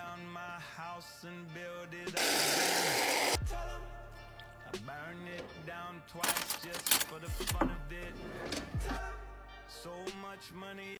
down my house and build it up. Tell them I burn it down twice just for the fun of it. So much money.